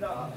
다.